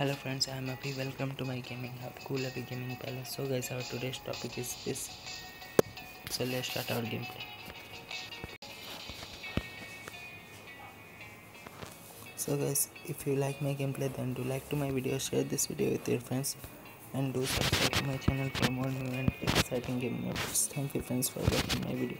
Hello friends, I am happy Welcome to my gaming hub, Cool Abhishek Gaming Palace. So guys, our today's topic is this. So let's start our gameplay. So guys, if you like my gameplay, then do like to my video, share this video with your friends, and do subscribe to my channel for more new and exciting gaming updates. Thank you friends for watching my video.